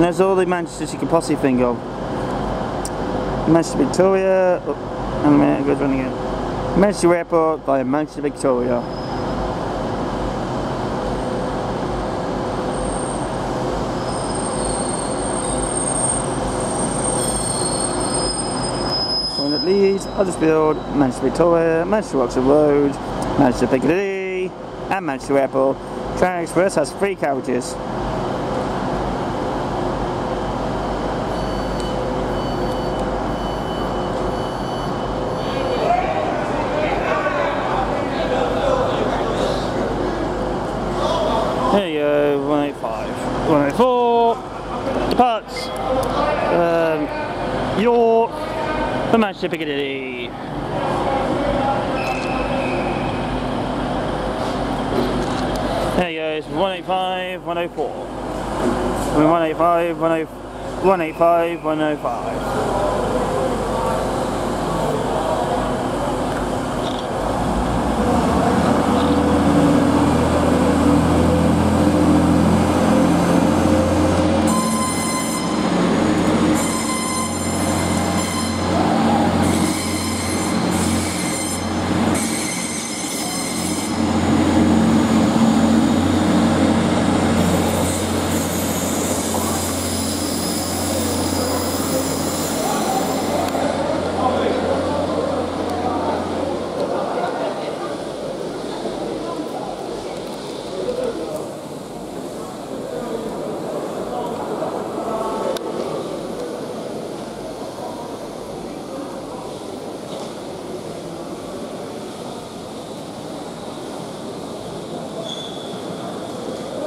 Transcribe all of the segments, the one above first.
And there's all the Manchesters you can possibly think of. Manchester Victoria, oh, and minute, it goes running again. Manchester Airport by Manchester Victoria. One at Leeds, Huddersfield, Manchester Victoria, Manchester Oxford Road, Manchester Piccadilly, and Manchester Airport. Train Express has three carriages. There you go, 185. 184. Departs. Um, York. The Manchester Piccadilly. There you go, 185, 104. I mean 185, 185, 105.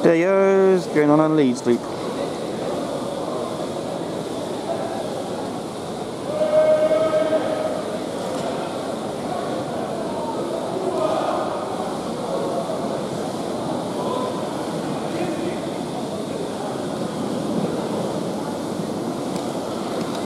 Goes, going on a lead loop.